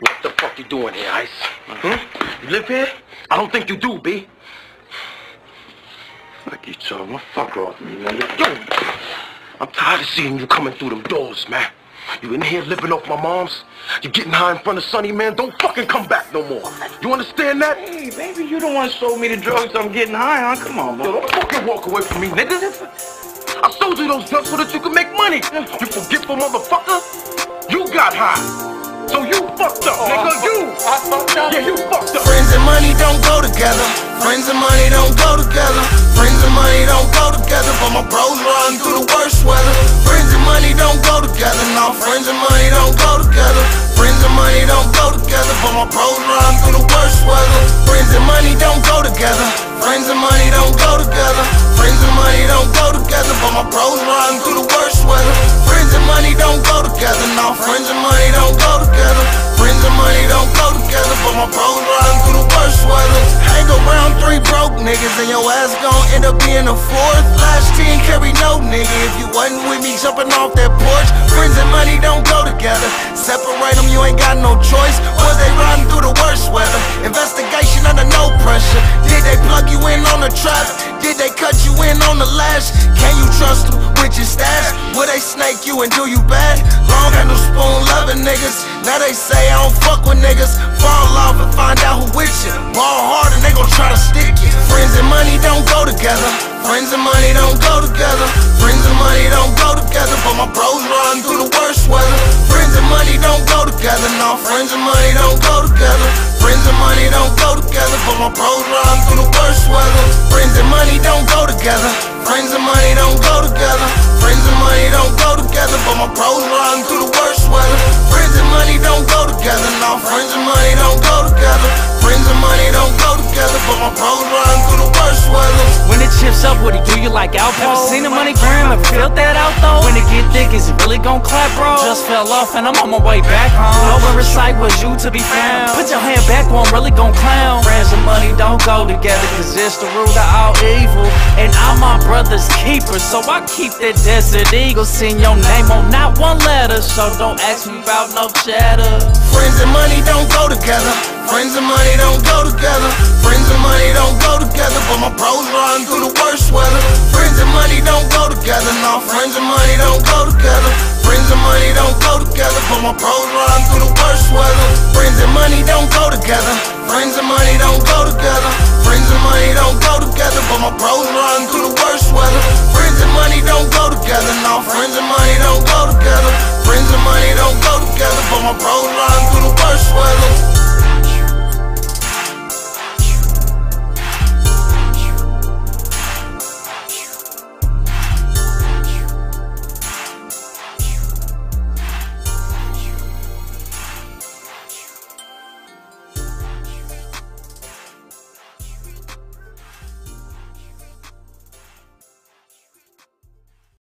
What the fuck you doing here, Ice? Hmm? You live here? I don't think you do, B. Fuck you, Tom. Fuck off me, nigga. Yo, I'm tired of seeing you coming through them doors, man. You in here living off my mom's? You getting high in front of Sonny, man? Don't fucking come back no more. You understand that? Hey, baby, you don't want to sold me the drugs. I'm getting high, huh? Come on, Yo, don't fucking walk away from me, nigga. I sold you those drugs so that you could make money. You forgetful motherfucker. You got high. So you fucked up, nigga. You. I fucked up. Yeah, you fucked up. Friends and money don't go together. Friends and money don't go together. Friends and money don't go together. But my bros run through the worst weather. Friends and money don't go together. No, friends and money don't go together. Friends and money don't go together. But my bros run through the worst weather. Friends and money don't go together. Friends and money don't go together. Friends and money don't go together. But my bros run through the worst weather. Friends and money don't go end up being a fourth. Last 10 carry no nigga. If you wasn't with me jumping off that porch, friends and money don't go together. Separate them, you ain't got no choice. Was they riding through the worst weather? Investigation under no pressure. Did they plug you in on the trap? Did they cut you in on the lash? Can you trust them with your stash? Will they snake you and do you bad? Long handle spoon loving niggas. Now they say I don't fuck with niggas. Fall off and find out who with you. Ball hard and they gon' try to stick. Friends and money don't go together. Friends and money don't go together. Friends and money don't go together. But my bros run through the worst weather. Friends and money don't go together. No, friends and money don't go together. Friends and money don't go together. But my bros run through the worst weather. Friends and money don't But my bros run through the worst weather. When it chips up, what he do you like Alpo? Never seen the money gram and felt that out though. When it get thick, is it really gon' clap, bro? Just fell off and I'm on my way back home. Over recite was you to be found. Put your hand back, one really gon' clown. Friends and money don't go together, cause it's the root of all evil. And I'm my brother's keeper, so I keep that desert eagle. Seen your name on not one letter, so don't ask me about no cheddar. Friends and money don't go together. Friends and money don't go together. Friends and money don't go together. Friends and money don't go together. But my bros run through the worst weather. Friends and money don't go together. Friends and money don't go together. Friends and money don't go together. But my bros run through the worst weather. Friends and money don't go together. No, friends and money don't go together. Friends and money don't go together. But my bros